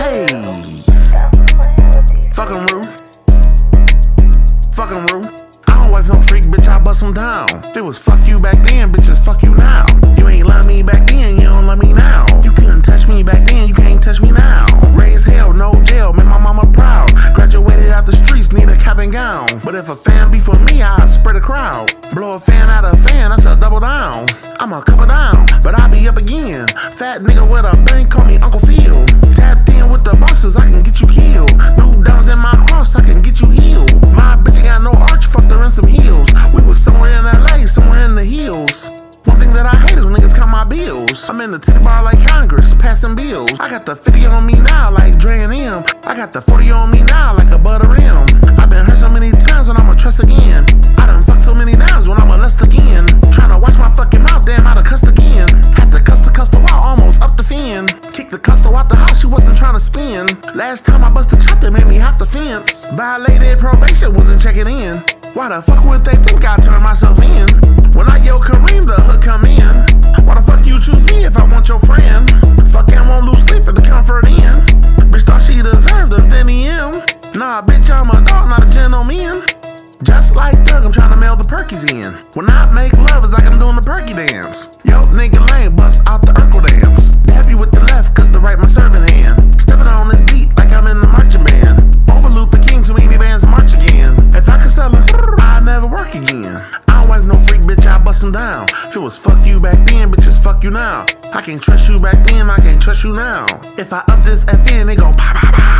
Hey, fucking rude. Fucking rude. I don't wife no freak, bitch, I bust them down. It was fuck you back then, bitches, fuck you now. You ain't love me back then, you don't love me now. You couldn't touch me back then, you can't touch me now. Raised hell, no jail, made my mama proud. Graduated out the streets, need a cap and gown. But if a fan be for me, I'd spread a crowd. Blow a fan out of a fan, that's a double down. I'm a couple down, but I'll be up again. Fat nigga with a bank, call me Uncle Phil. With the bosses, I can get you killed. New downs in my cross, I can get you healed. My bitch got no arch, fucked her in some heels. We was somewhere in LA, somewhere in the hills. One thing that I hate is when niggas count my bills. I'm in the titty bar like Congress, passing bills. I got the 50 on me now, like Dre and Em. I got the 40 on me now, like a butter M. I've been hurt so many times when I'ma trust again. The custo out the house, she wasn't tryna spin. Last time I busted chop, they made me hop the fence. Violated probation, wasn't checking in. Why the fuck would they think I turned myself in? When I yell Kareem, the hood come in. Why the fuck you choose me if I want your friend? Fuck I won't lose sleep at the comfort inn. Bitch thought she deserved the thin EM. Nah, bitch, I'm a dog, not a gentleman. Just like Doug, I'm tryna mail the perkies in. When I make love, it's like I'm doing the perky dance. If it was fuck you back then, bitches, fuck you now. I can't trust you back then, I can't trust you now. If I up this FN, they gon' pop, pop, pop.